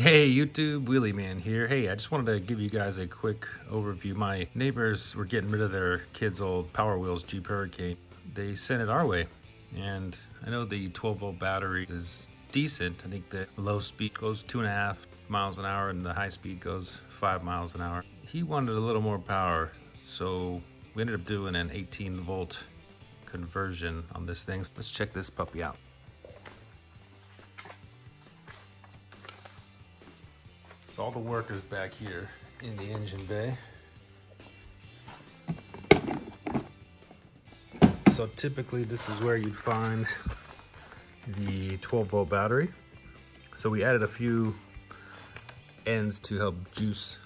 Hey YouTube, Wheelie Man here. Hey, I just wanted to give you guys a quick overview. My neighbors were getting rid of their kids' old Power Wheels Jeep Hurricane. They sent it our way, and I know the 12 volt battery is decent. I think the low speed goes two and a half miles an hour and the high speed goes five miles an hour. He wanted a little more power, so we ended up doing an 18 volt conversion on this thing. Let's check this puppy out. All the work is back here in the engine bay. So typically this is where you'd find the 12 volt battery. So we added a few ends to help juice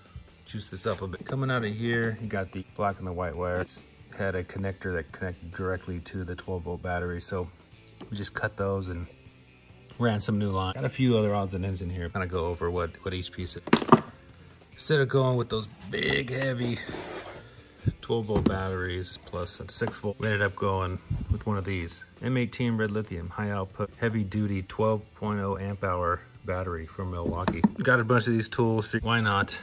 juice this up a bit. Coming out of here, you got the black and the white wire. It's had a connector that connected directly to the 12 volt battery. So we just cut those and ran some new line. Got a few other odds and ends in here. Kind of go over what, what each piece is. Instead of going with those big, heavy 12 volt batteries plus a 6 volt, we ended up going with one of these. M18 red lithium, high output, heavy duty 12.0 amp hour battery from Milwaukee. Got a bunch of these tools, why not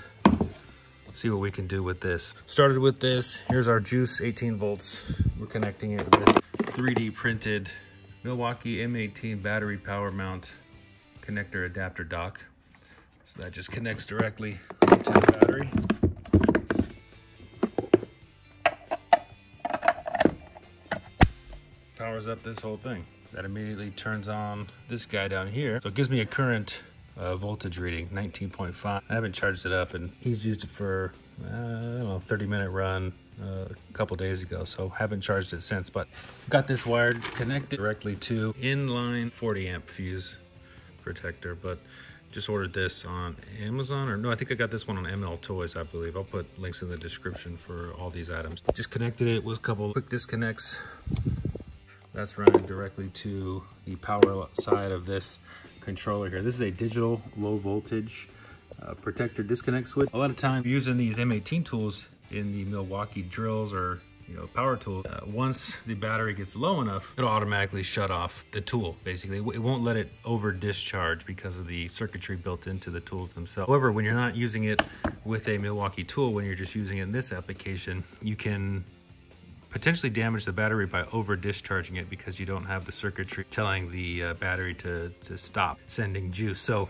see what we can do with this. Started with this, here's our juice 18 volts. We're connecting it with 3D printed Milwaukee M18 battery power mount connector adapter dock. So that just connects directly to the battery. Powers up this whole thing. That immediately turns on this guy down here. So it gives me a current uh, voltage reading, 19.5. I haven't charged it up and he's used it for, uh, I don't know, 30 minute run a couple days ago. So haven't charged it since, but got this wired connected directly to inline 40 amp fuse protector, but just ordered this on Amazon or no, I think I got this one on ML Toys, I believe. I'll put links in the description for all these items. Just connected it with a couple quick disconnects. That's running directly to the power side of this controller here. This is a digital low voltage uh, protector disconnect switch. A lot of time using these M18 tools in the Milwaukee drills or you know, power tool, uh, once the battery gets low enough, it'll automatically shut off the tool, basically. It won't let it over discharge because of the circuitry built into the tools themselves. However, when you're not using it with a Milwaukee tool, when you're just using it in this application, you can potentially damage the battery by over discharging it because you don't have the circuitry telling the uh, battery to, to stop sending juice. So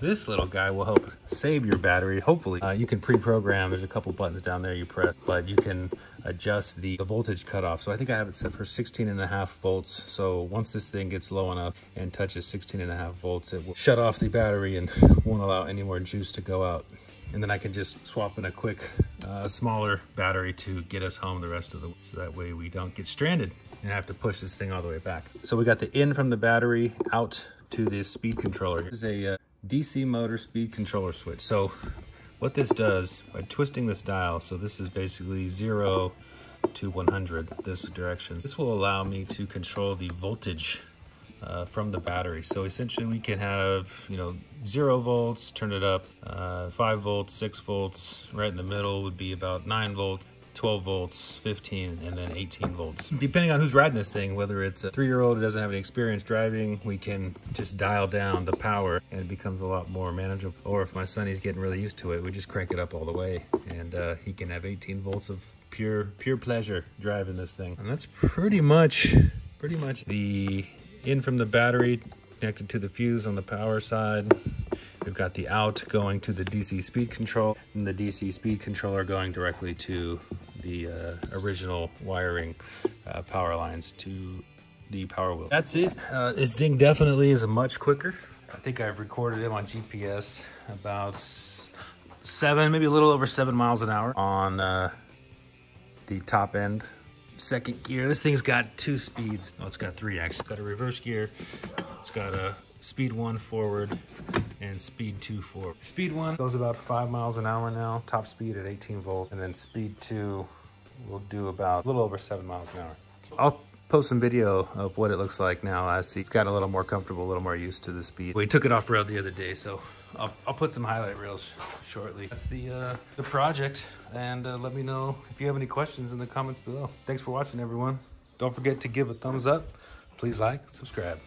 this little guy will help save your battery. Hopefully, uh, you can pre-program. There's a couple buttons down there you press, but you can adjust the, the, voltage cutoff. So I think I have it set for 16 and a half volts. So once this thing gets low enough and touches 16 and a half volts, it will shut off the battery and won't allow any more juice to go out. And then I can just swap in a quick, uh, smaller battery to get us home the rest of the, way. so that way we don't get stranded and have to push this thing all the way back. So we got the in from the battery out to this speed controller. This is a uh, DC motor speed controller switch. So what this does, by twisting this dial, so this is basically zero to 100 this direction, this will allow me to control the voltage uh, from the battery. So essentially we can have, you know, zero volts, turn it up, uh, five volts, six volts, right in the middle would be about nine volts. 12 volts, 15, and then 18 volts. Depending on who's riding this thing, whether it's a three-year-old who doesn't have any experience driving, we can just dial down the power and it becomes a lot more manageable. Or if my son is getting really used to it, we just crank it up all the way and uh, he can have 18 volts of pure, pure pleasure driving this thing. And that's pretty much, pretty much the in from the battery connected to the fuse on the power side. We've got the out going to the DC speed control and the DC speed controller going directly to the uh, original wiring uh, power lines to the power wheel. That's it. Uh, this thing definitely is a much quicker. I think I've recorded him on GPS about seven, maybe a little over seven miles an hour on uh, the top end second gear. This thing's got two speeds. Oh, it's got three actually. It's got a reverse gear. It's got a speed one forward and speed two forward. Speed one goes about five miles an hour now, top speed at 18 volts, and then speed two will do about a little over seven miles an hour. I'll post some video of what it looks like now as it's got a little more comfortable, a little more used to the speed. We took it off road the other day, so I'll, I'll put some highlight reels shortly. That's the, uh, the project, and uh, let me know if you have any questions in the comments below. Thanks for watching, everyone. Don't forget to give a thumbs up. Please like, subscribe.